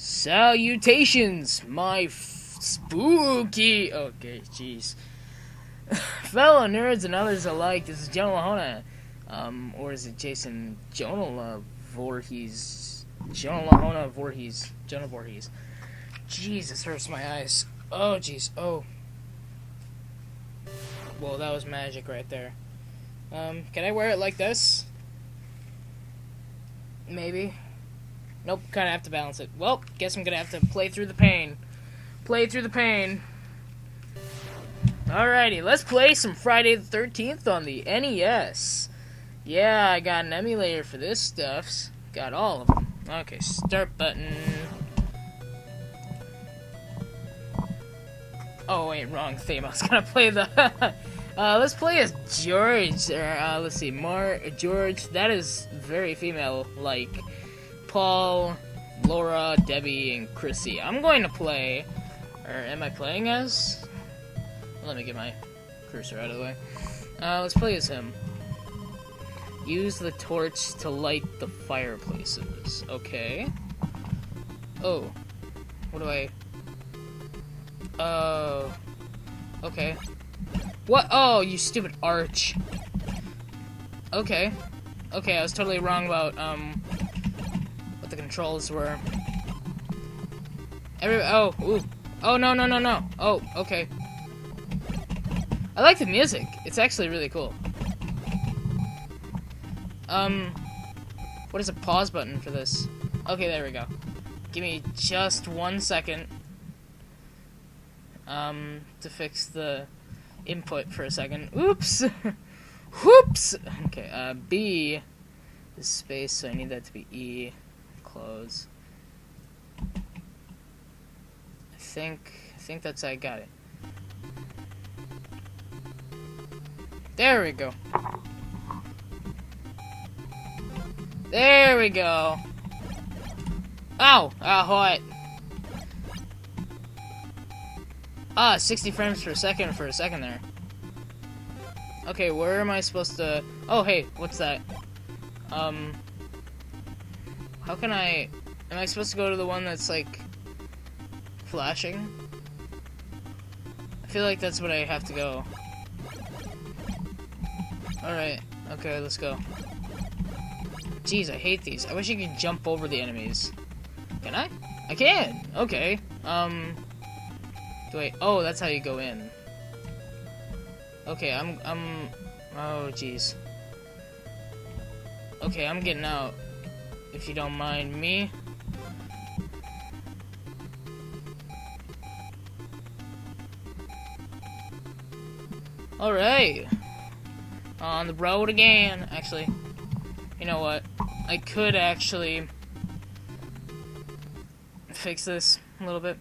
Salutations, my spooky. Okay, jeez. Fellow nerds and others alike, this is Jonahlahona. Um, or is it Jason Jonah Voorhees? Jonahlahona Voorhees. Jonah Voorhees. Jesus, hurts my eyes. Oh, jeez. Oh. Well, that was magic right there. Um, can I wear it like this? Maybe. Nope, kinda have to balance it. Well, guess I'm gonna have to play through the pain. Play through the pain. Alrighty, let's play some Friday the 13th on the NES. Yeah, I got an emulator for this stuff. Got all of them. Okay, start button. Oh, wait, wrong theme. I was gonna play the. uh, let's play as George. Or, uh, let's see, Mar George. That is very female-like. Paul, Laura, Debbie, and Chrissy. I'm going to play. Or am I playing as? Let me get my cursor out of the way. Uh, let's play as him. Use the torch to light the fireplaces. Okay. Oh. What do I... Oh. Uh, okay. What? Oh, you stupid arch. Okay. Okay, I was totally wrong about, um, controls were. Every- oh, ooh. Oh, no, no, no, no. Oh, okay. I like the music. It's actually really cool. Um, what is a pause button for this? Okay, there we go. Give me just one second um, to fix the input for a second. Oops! Whoops! Okay, uh, B is space, so I need that to be E. Close. I think, I think that's I got it. There we go. There we go. Ow! Ah, what? Ah, 60 frames per second for a second there. Okay, where am I supposed to... Oh, hey, what's that? Um... How can I... Am I supposed to go to the one that's, like... Flashing? I feel like that's what I have to go. Alright, okay, let's go. Jeez, I hate these. I wish you could jump over the enemies. Can I? I can! Okay. Um... Do I... Oh, that's how you go in. Okay, I'm... I'm... Oh, jeez. Okay, I'm getting out. If you don't mind me. Alright. On the road again. Actually, you know what? I could actually fix this a little bit.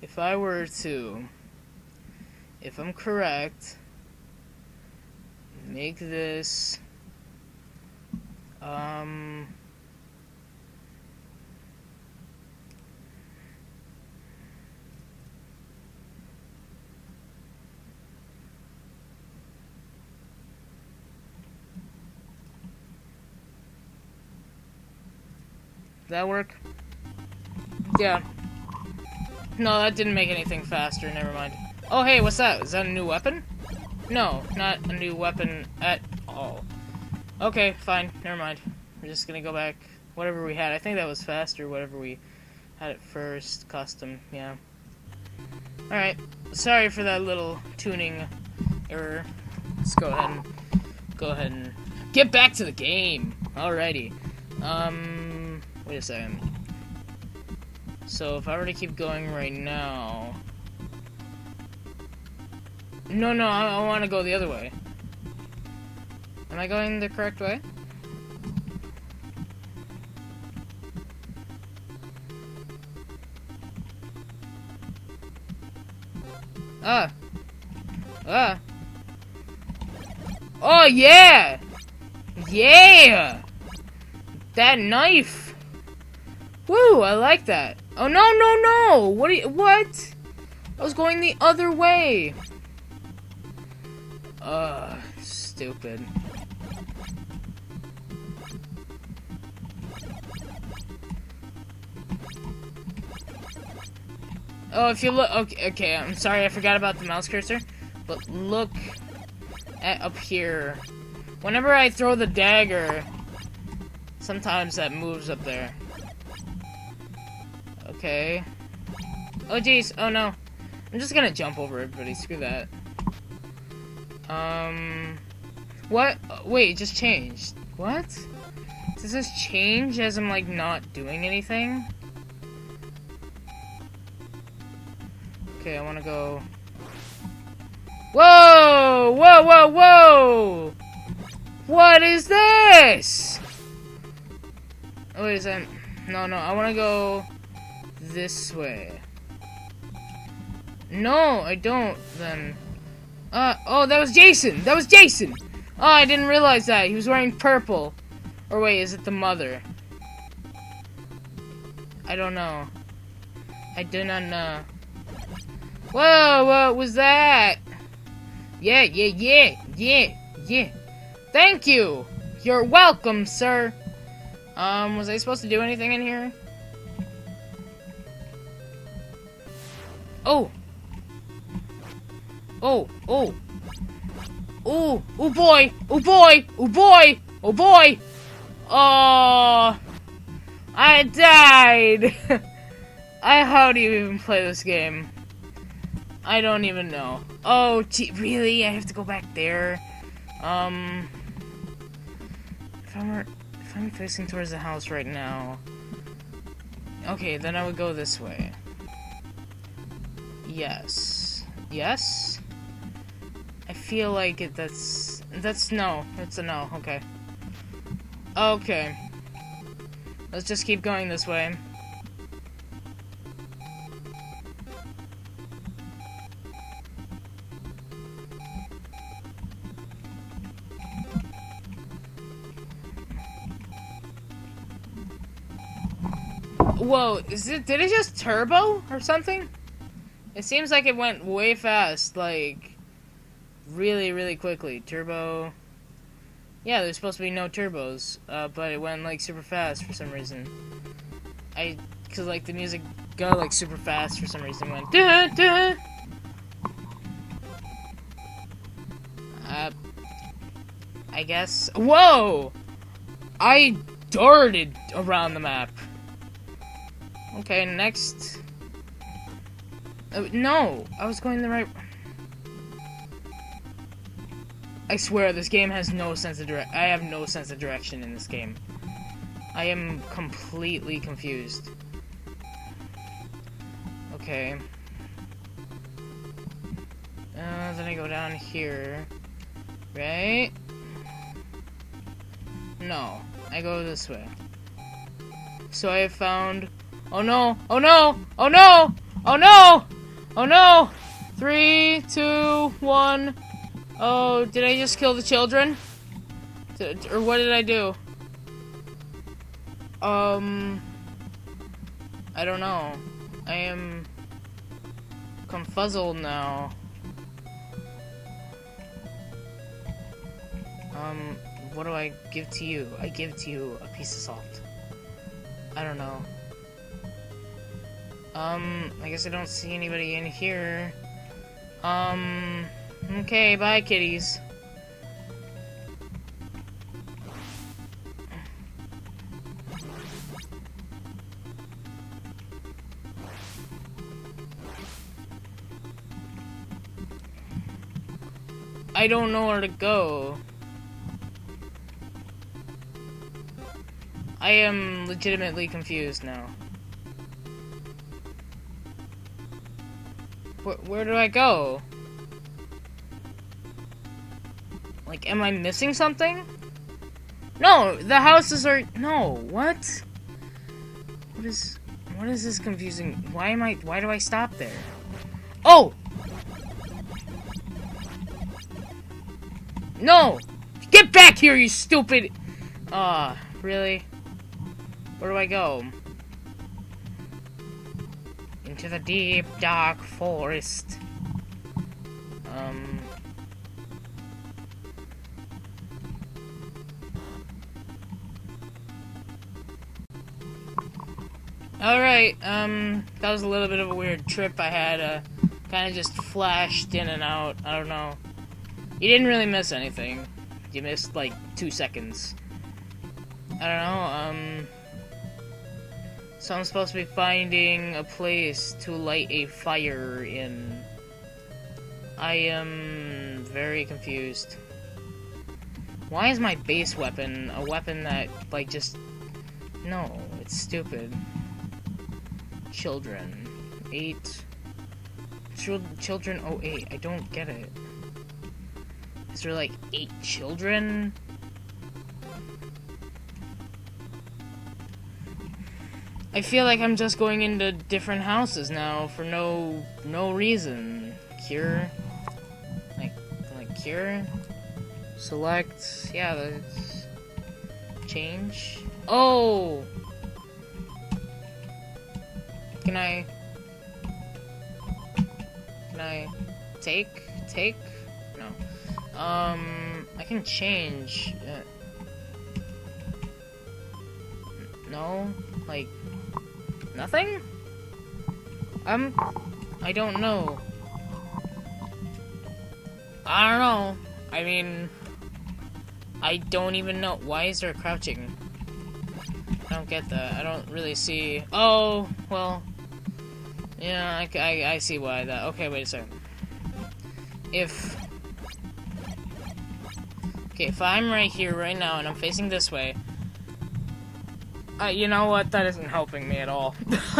If I were to, if I'm correct, make this, um, that work? Yeah. No, that didn't make anything faster, never mind. Oh, hey, what's that? Is that a new weapon? No, not a new weapon at all. Okay, fine, never mind. We're just gonna go back, whatever we had. I think that was faster, whatever we had at first. Custom, yeah. Alright, sorry for that little tuning error. Let's go ahead and, go ahead and get back to the game. Alrighty. Um, wait a second. So if I were to keep going right now... No, no, I, I want to go the other way. Am I going the correct way? Ah. Ah. Oh, yeah! Yeah! That knife! Woo, I like that. Oh, no, no, no! What you, what? I was going the other way. Ugh, stupid. Oh, if you look, okay, okay, I'm sorry, I forgot about the mouse cursor, but look at up here. Whenever I throw the dagger, sometimes that moves up there. Okay. Oh, jeez, oh no. I'm just gonna jump over everybody, screw that. Um, what? Wait, it just changed. What? Does this change as I'm, like, not doing anything? Okay, I wanna go... Whoa! Whoa, whoa, whoa! What is this? Oh, wait, is that... No, no, I wanna go this way. No, I don't, then. Uh, oh, that was Jason! That was Jason! Oh, I didn't realize that. He was wearing purple. Or wait, is it the mother? I don't know. I do not know. Whoa, what was that? Yeah, yeah, yeah, yeah, yeah. Thank you! You're welcome, sir! Um, was I supposed to do anything in here? Oh! Oh, oh! Oh, oh boy! Oh boy! Oh boy! Oh boy! Oh! I died! I how do you even play this game? I don't even know. Oh, gee, really? I have to go back there? Um... If I'm, if I'm facing towards the house right now... Okay, then I would go this way. Yes. Yes? I feel like it, that's... That's no. That's a no. Okay. Okay. Let's just keep going this way. Whoa, is it- did it just turbo or something? It seems like it went way fast, like, really, really quickly. Turbo... Yeah, there's supposed to be no turbos, uh, but it went, like, super fast for some reason. I... Cause, like, the music got, like, super fast for some reason. Went... Duh, duh. Uh... I guess... Whoa! I darted around the map. Okay, next... Uh, no! I was going the right... I swear, this game has no sense of direct- I have no sense of direction in this game. I am completely confused. Okay. Uh, then I go down here. Right? No. I go this way. So I have found... Oh no! Oh no! Oh no! Oh no! Oh no! Three, two, one... Oh, did I just kill the children? Did, or what did I do? Um... I don't know. I am... confuzzled now. Um, what do I give to you? I give to you a piece of salt. I don't know. Um, I guess I don't see anybody in here. Um... Okay, bye, kitties. I don't know where to go. I am legitimately confused now. Where, where do I go? Like, am I missing something? No, the houses are... No, what? What is... What is this confusing? Why am I... Why do I stop there? Oh! No! Get back here, you stupid... Ah, uh, really? Where do I go? Into the deep, dark forest. Um... Alright, um, that was a little bit of a weird trip I had, uh, kind of just flashed in and out, I don't know. You didn't really miss anything. You missed, like, two seconds. I don't know, um... So I'm supposed to be finding a place to light a fire in. I am very confused. Why is my base weapon a weapon that, like, just... No, it's stupid. Children. Eight. Chil children oh eight. I don't get it. Is there, like, eight children? I feel like I'm just going into different houses now for no no reason. Cure, like like cure, select. Yeah, that's change. Oh, can I? Can I take take? No. Um, I can change. Uh, no, like Nothing? Um, I don't know. I don't know. I mean, I don't even know. Why is there crouching? I don't get that. I don't really see. Oh, well. Yeah, I, I, I see why that. Okay, wait a second. If. Okay, if I'm right here right now and I'm facing this way, uh, you know what? That isn't helping me at all.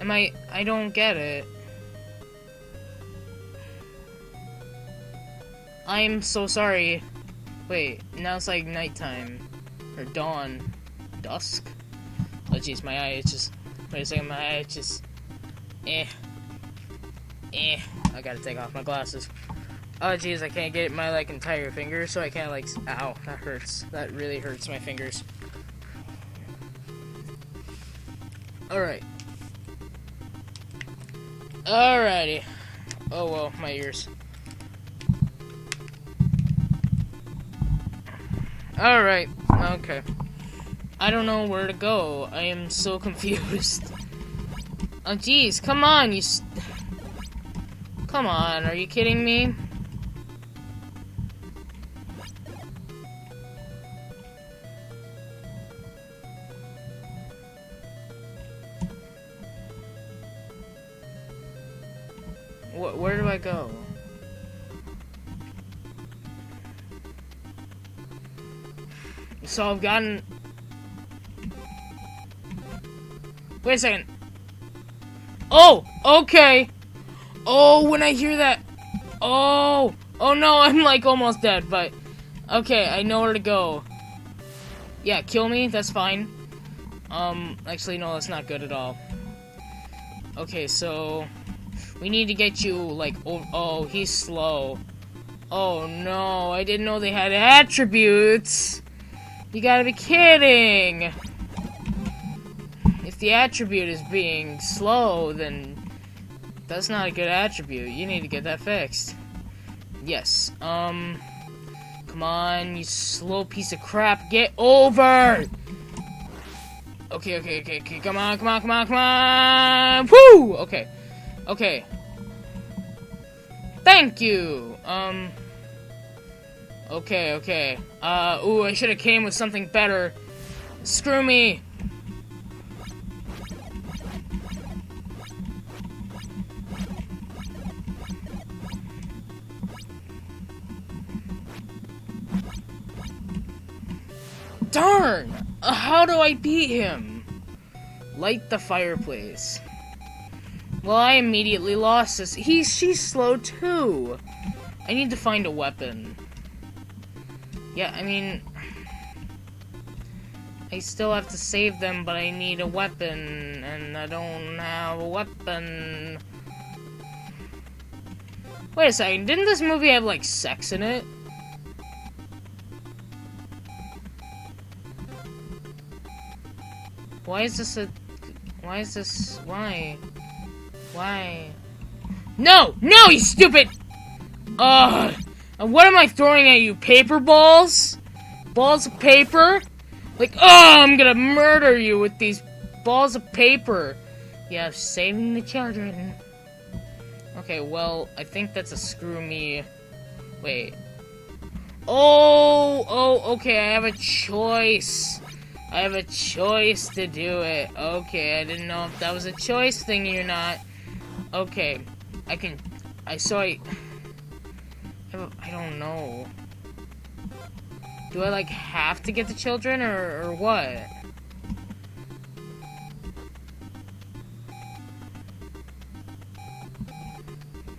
Am I... I don't get it. I'm so sorry. Wait, now it's like nighttime. Or dawn. Dusk? Oh jeez, my eye just... Wait a second, my eye just... Eh. Eh, I gotta take off my glasses. Oh jeez, I can't get my like entire finger, so I can't like. Ow, that hurts. That really hurts my fingers. Alright. Alrighty. Oh well, my ears. Alright, okay. I don't know where to go. I am so confused. Oh jeez, come on, you Come on, are you kidding me? Wh where do I go? So I've gotten... Wait a second. Oh, okay. Oh, when I hear that. Oh, oh no, I'm like almost dead, but okay, I know where to go. Yeah, kill me, that's fine. Um, actually, no, that's not good at all. Okay, so we need to get you like oh, oh he's slow. Oh no, I didn't know they had attributes. You gotta be kidding. If the attribute is being slow, then that's not a good attribute. You need to get that fixed. Yes. Um. Come on, you slow piece of crap. Get over! Okay, okay, okay, okay. Come on, come on, come on, come on! Woo! Okay. Okay. Thank you! Um. Okay, okay. Uh, ooh, I should have came with something better. Screw me! Darn! How do I beat him? Light the fireplace. Well, I immediately lost this. He's she's slow too. I need to find a weapon. Yeah, I mean, I still have to save them, but I need a weapon, and I don't have a weapon. Wait a second, didn't this movie have, like, sex in it? Why is this a... Why is this... Why? Why? No! No, you stupid! Ugh. What am I throwing at you? Paper balls? Balls of paper? Like, oh, I'm gonna murder you with these balls of paper. Yeah, saving the children. Okay, well, I think that's a screw me. Wait. Oh, oh, okay, I have a choice. I have a choice to do it. Okay, I didn't know if that was a choice thingy or not. Okay, I can. I saw. I, I don't know. Do I like have to get the children or, or what?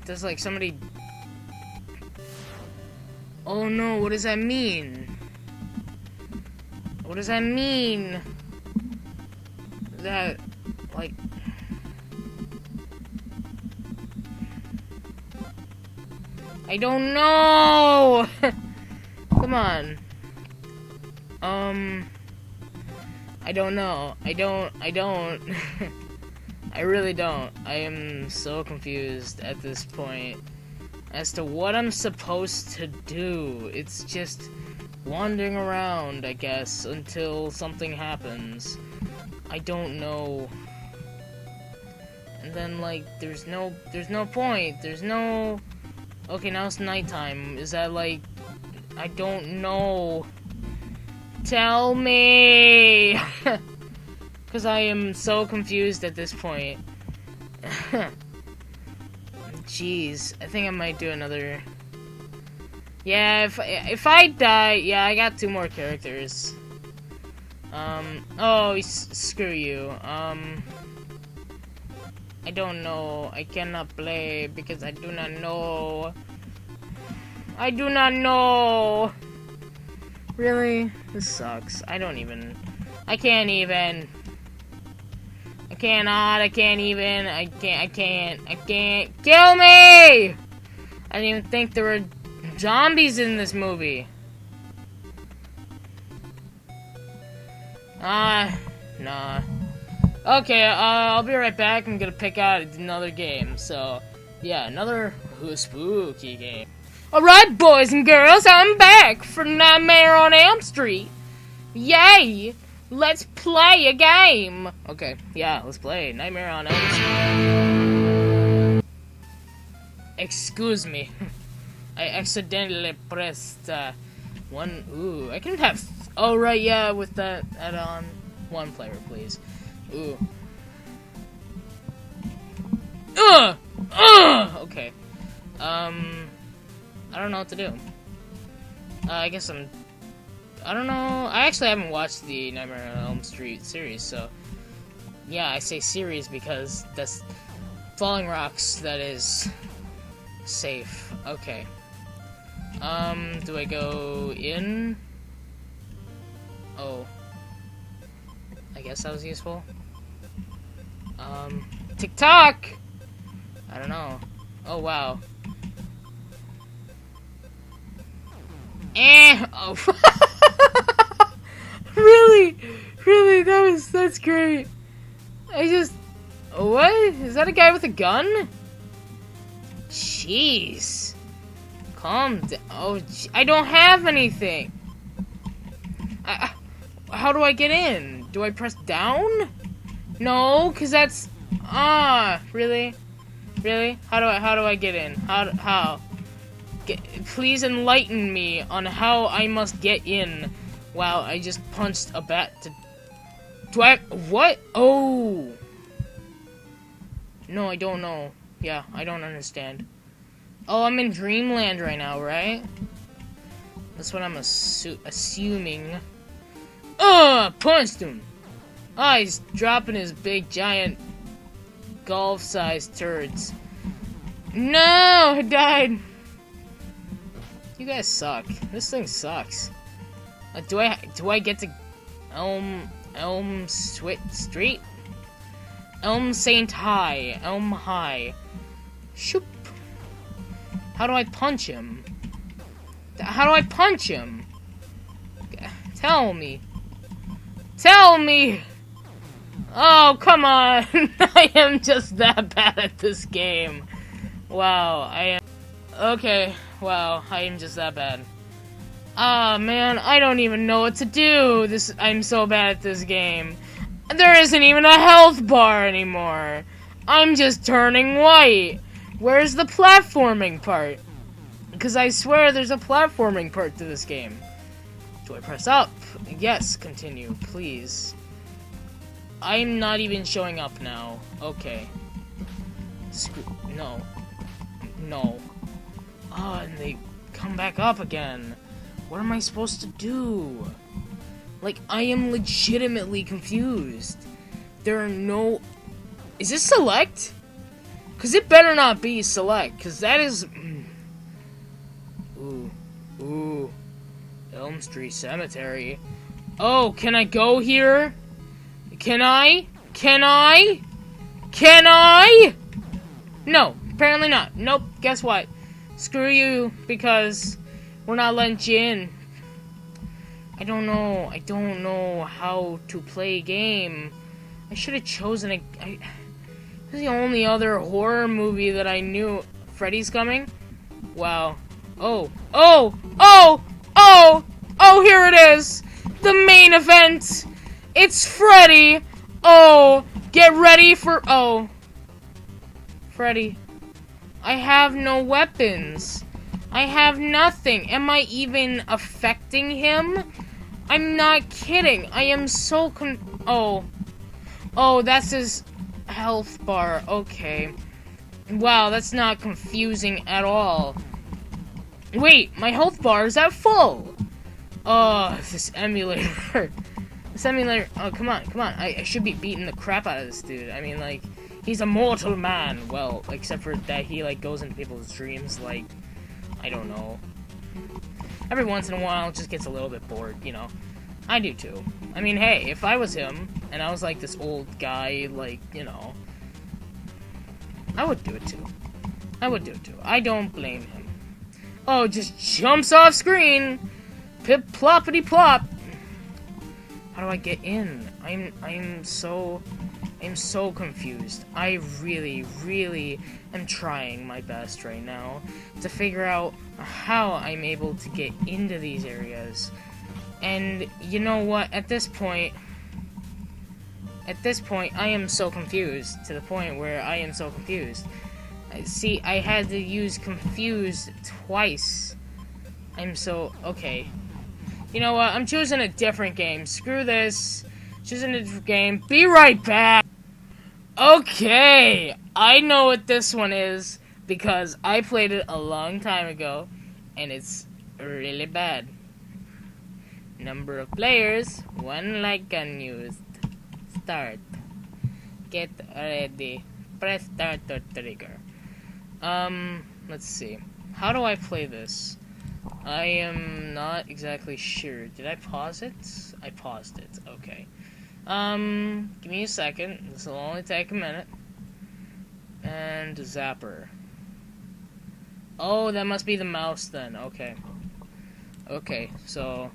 Does like somebody. Oh no, what does that mean? What does that mean? That, like... I don't know! Come on. Um... I don't know. I don't, I don't. I really don't. I am so confused at this point as to what I'm supposed to do. It's just wandering around, I guess, until something happens. I don't know. And then, like, there's no, there's no point. There's no... Okay, now it's nighttime. Is that, like... I don't know. Tell me! Because I am so confused at this point. Jeez, I think I might do another yeah, if if I die, yeah, I got two more characters. Um, oh, screw you. Um, I don't know. I cannot play because I do not know. I do not know. Really? This sucks. I don't even. I can't even. I cannot. I can't even. I can't. I can't. I can't. Kill me! I didn't even think there were zombies in this movie. Ah, uh, nah. Okay, uh, I'll be right back. I'm gonna pick out another game. So, yeah, another spooky game. Alright, boys and girls, I'm back for Nightmare on Elm Street. Yay! Let's play a game! Okay, yeah, let's play Nightmare on Elm Street. Excuse me. I accidentally pressed uh, one. Ooh, I can have. Oh right, yeah, with that add-on. One player, please. Ooh. Ugh! Ugh! Okay. Um, I don't know what to do. Uh, I guess I'm. I don't know. I actually haven't watched the Nightmare on Elm Street series, so yeah, I say series because that's Falling Rocks. That is safe. Okay. Um, do I go in? Oh. I guess that was useful. Um, TikTok! I don't know. Oh, wow. Eh! Oh. really? Really? That was, that's great. I just, what? Is that a guy with a gun? Jeez. Calm down. Oh, I don't have anything. I, how do I get in? Do I press down? No, cause that's ah really, really. How do I how do I get in? How how? Get, please enlighten me on how I must get in. Wow, I just punched a bat to. Do I what? Oh. No, I don't know. Yeah, I don't understand. Oh, I'm in Dreamland right now, right? That's what I'm assu assuming. Ugh! Punched him! Ah, oh, he's dropping his big, giant, golf-sized turds. No! I died! You guys suck. This thing sucks. Do I do I get to Elm Elm Swit Street? Elm Saint High. Elm High. Shoop. How do I punch him? How do I punch him? Tell me. Tell me! Oh, come on! I am just that bad at this game. Wow, I am... Okay, wow, I am just that bad. Ah, man, I don't even know what to do. This I'm so bad at this game. There isn't even a health bar anymore. I'm just turning white. Where's the platforming part? Because I swear there's a platforming part to this game. Do I press up? Yes, continue, please. I'm not even showing up now. Okay. Screw- no. No. Oh, and they come back up again. What am I supposed to do? Like, I am legitimately confused. There are no... Is this select? Because it better not be select, because that is... mm. Ooh. Ooh. Elm Street Cemetery. Oh, can I go here? Can I? Can I? Can I? No, apparently not. Nope, guess what? Screw you, because we're not letting you in. I don't know. I don't know how to play a game. I should have chosen a. I, this is the only other horror movie that I knew. Freddy's coming? Wow. Oh. Oh! Oh! Oh! Oh, here it is! The main event! It's Freddy! Oh! Get ready for. Oh. Freddy. I have no weapons. I have nothing. Am I even affecting him? I'm not kidding. I am so con- Oh. Oh, that's his health bar. Okay. Wow, that's not confusing at all. Wait, my health bar is at full. Oh, this emulator. this emulator. Oh, come on, come on. I, I should be beating the crap out of this dude. I mean, like, he's a mortal man. Well, except for that he, like, goes into people's dreams, like, I don't know. Every once in a while, just gets a little bit bored, you know. I do too. I mean, hey, if I was him, and I was like this old guy, like, you know, I would do it too. I would do it too. I don't blame him. Oh, just jumps off screen! Pip ploppity plop! How do I get in? I'm I'm so I'm so confused. I really, really am trying my best right now to figure out how I'm able to get into these areas. And you know what? At this point, at this point, I am so confused to the point where I am so confused. See, I had to use confused twice. I'm so okay. You know what? I'm choosing a different game. Screw this. Choosing a different game. Be right back. Okay, I know what this one is because I played it a long time ago, and it's really bad. Number of players, one light gun used. Start. Get ready. Press start or trigger. Um, let's see. How do I play this? I am not exactly sure. Did I pause it? I paused it. Okay. Um, give me a second. This will only take a minute. And zapper. Oh, that must be the mouse then. Okay. Okay, so.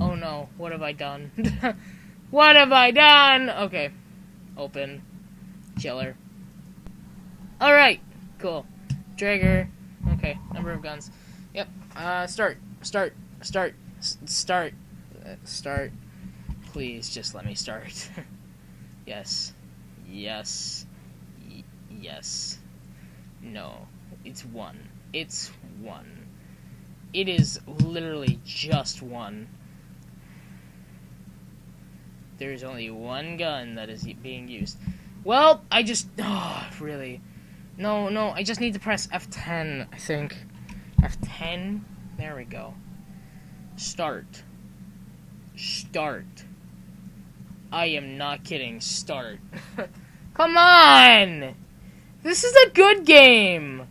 Oh no, what have I done? what have I done? Okay. Open. Chiller. Alright, cool. Trigger. Okay, number of guns. Yep. Uh, start. Start. Start. Start. Uh, start. Please, just let me start. yes. Yes. Y- yes. No. It's one. It's one. It is literally just one. There's only one gun that is being used. Well, I just. Oh, really? No, no, I just need to press F10, I think. F10? There we go. Start. Start. I am not kidding. Start. Come on! This is a good game!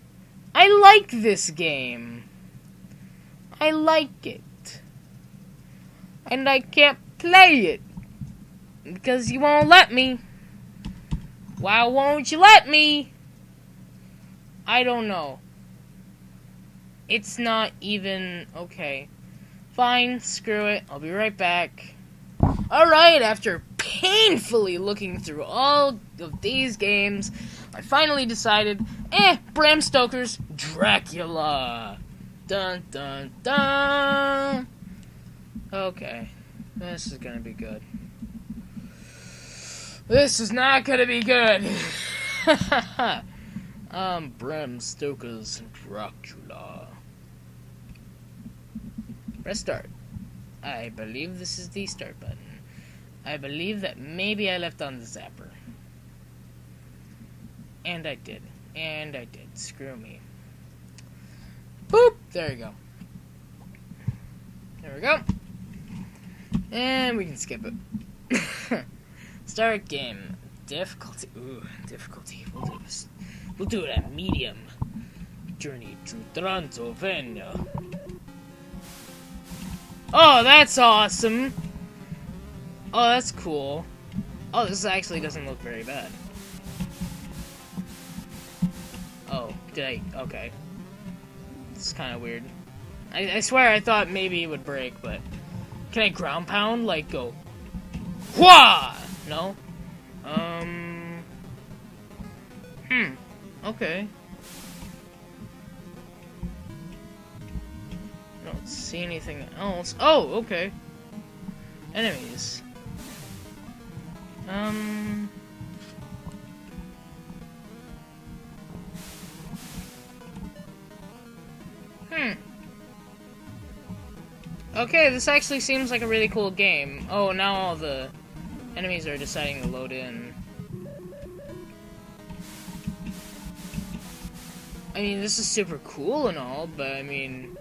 I like this game. I like it. And I can't play it. Because you won't let me. Why won't you let me? I don't know. It's not even okay. Fine, screw it. I'll be right back. Alright, after painfully looking through all of these games, I finally decided, eh, Bram Stoker's Dracula. Dun dun dun. Okay, this is gonna be good. This is not gonna be good. I'm Bram Stoker's Dracula. Press start. I believe this is the start button. I believe that maybe I left on the zapper. And I did. And I did. Screw me. Boop! There you go. There we go. And we can skip it. Start game. Difficulty. Ooh, difficulty. We'll do this. We'll do it at medium. Journey to Transylvania. Oh, that's awesome. Oh, that's cool. Oh, this actually doesn't look very bad. Oh, did I? Okay. It's kind of weird. I, I swear I thought maybe it would break, but... Can I ground pound? Like, go... Wha? No? Um... Hmm. Okay. I don't see anything else. Oh, okay. Enemies. Um... Hmm. Okay, this actually seems like a really cool game. Oh, now all the enemies are deciding to load in. I mean, this is super cool and all, but I mean...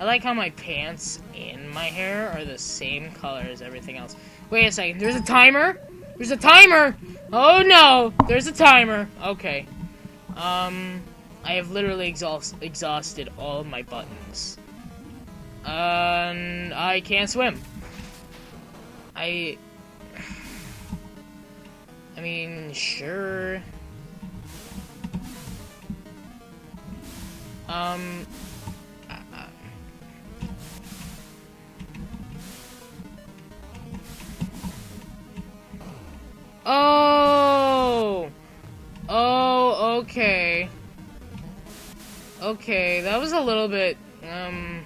I like how my pants and my hair are the same color as everything else. Wait a second, there's a timer? There's a timer! Oh no! There's a timer! Okay. Um, I have literally exhaust exhausted all of my buttons. And I can't swim. I... I mean, sure. Um... Oh! Oh, okay. Okay, that was a little bit, um...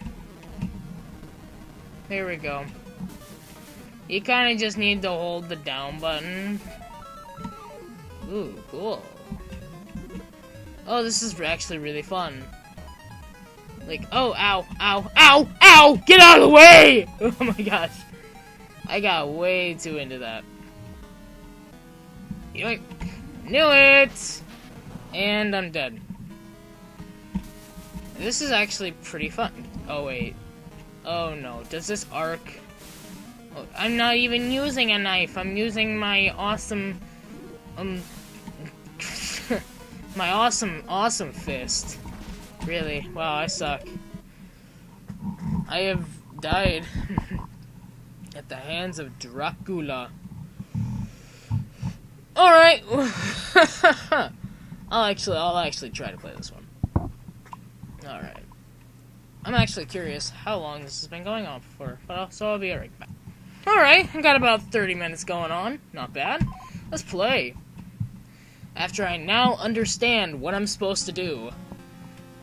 Here we go. You kind of just need to hold the down button. Ooh, cool. Oh, this is actually really fun. Like, oh, ow, ow, ow, ow! Get out of the way! Oh my gosh. I got way too into that. Yoink. Knew it! And I'm dead. This is actually pretty fun. Oh, wait. Oh, no. Does this arc... Oh, I'm not even using a knife. I'm using my awesome... Um... my awesome, awesome fist. Really. Wow, I suck. I have died at the hands of Dracula. Alright. I'll actually I'll actually try to play this one. Alright. I'm actually curious how long this has been going on for, but I'll, so I'll be right back. Alright, I've got about 30 minutes going on. Not bad. Let's play. After I now understand what I'm supposed to do.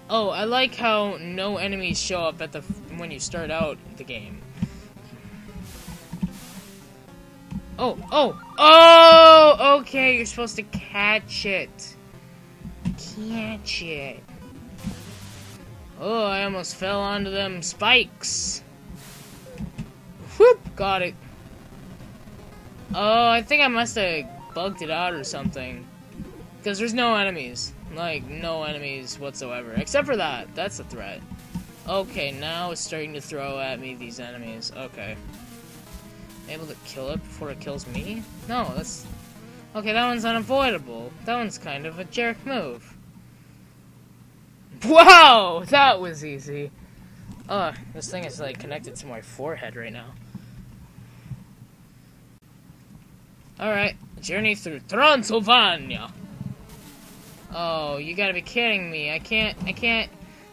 Oh, I like how no enemies show up at the when you start out the game. Oh, oh, oh! Okay, you're supposed to catch it. Catch it. Oh, I almost fell onto them spikes. Whoop! Got it. Oh, I think I must have bugged it out or something. Because there's no enemies. Like, no enemies whatsoever. Except for that. That's a threat. Okay, now it's starting to throw at me these enemies. Okay able to kill it before it kills me? No, that's... Okay, that one's unavoidable. That one's kind of a jerk move. Wow! That was easy. Oh, this thing is, like, connected to my forehead right now. Alright, journey through Transylvania. Oh, you gotta be kidding me. I can't, I can't,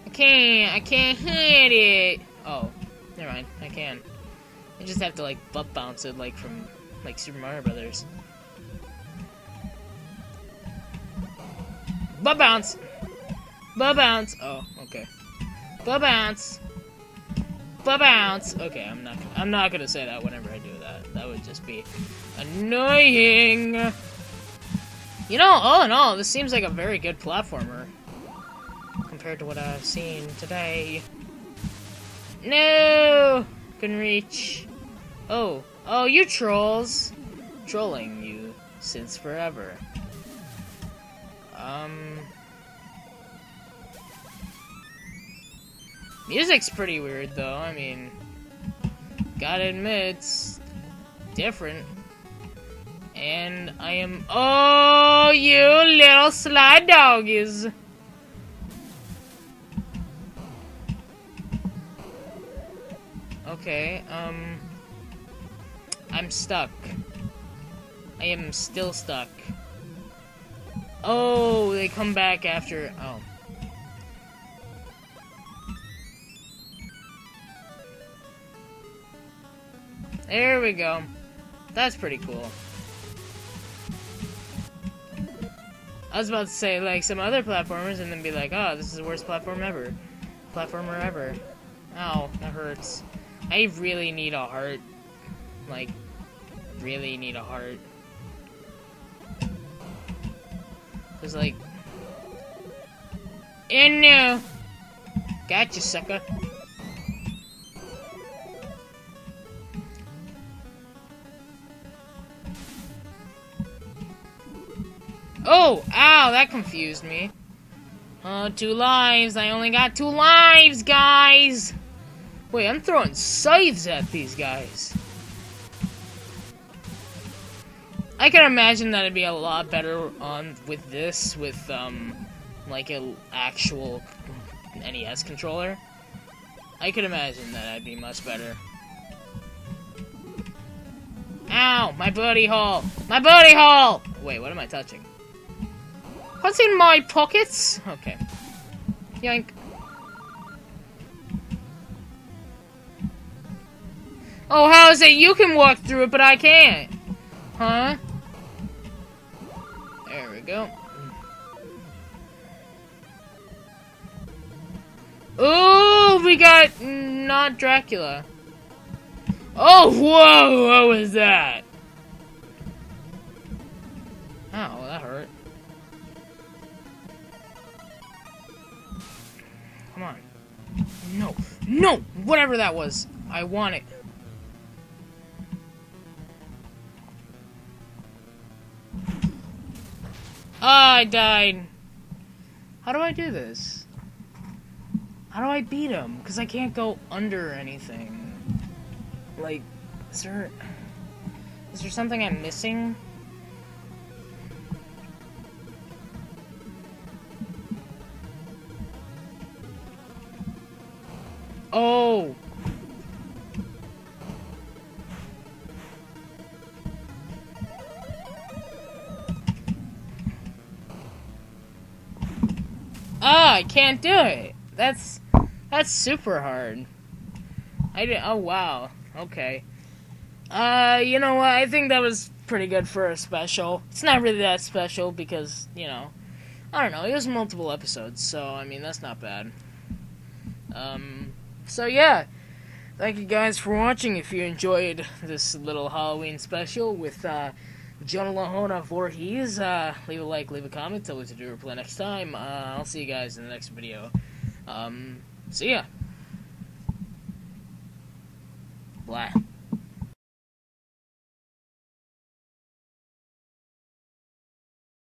I can't, I can't hit it. Oh, never mind, I can. I just have to like butt bounce it like from like Super Mario Brothers. Butt bounce! But bounce! Oh, okay. But bounce! But bounce! Okay, I'm not gonna, I'm not gonna say that whenever I do that. That would just be annoying! You know, all in all, this seems like a very good platformer. Compared to what I've seen today. No! Couldn't reach. Oh. Oh, you trolls! Trolling you since forever. Um... Music's pretty weird, though. I mean, gotta admit, it's different. And I am... Oh, you little sly doggies! Okay, um... I'm stuck. I am still stuck. Oh, they come back after... Oh. There we go. That's pretty cool. I was about to say, like, some other platformers and then be like, oh, this is the worst platform ever. Platformer ever. Ow, that hurts. I really need a heart. Like, really need a heart. Cause like... In no! Gotcha, sucker. Oh! Ow! That confused me. Uh, two lives. I only got two lives, guys! Wait, I'm throwing scythes at these guys. I can imagine that it'd be a lot better on with this, with, um, like an actual NES controller. I could imagine that I'd be much better. Ow! My booty hole! My booty hole! Wait, what am I touching? What's in my pockets? Okay. Yank. Oh, how is it you can walk through it, but I can't? Huh? There we go. Oh, we got not Dracula. Oh, whoa, what was that? No, whatever that was. I want it. Ah, I died. How do I do this? How do I beat him? Because I can't go under anything. Like, is there... Is there something I'm missing? Oh! Ah, I can't do it. That's that's super hard. I did. Oh wow. Okay. Uh, you know what? I think that was pretty good for a special. It's not really that special because you know, I don't know. It was multiple episodes, so I mean that's not bad. Um, so yeah. Thank you guys for watching. If you enjoyed this little Halloween special with uh, Jonahlahona Voorhees. Uh, leave a like, leave a comment, tell us to do replay next time. Uh, I'll see you guys in the next video. Um, see ya. Blah.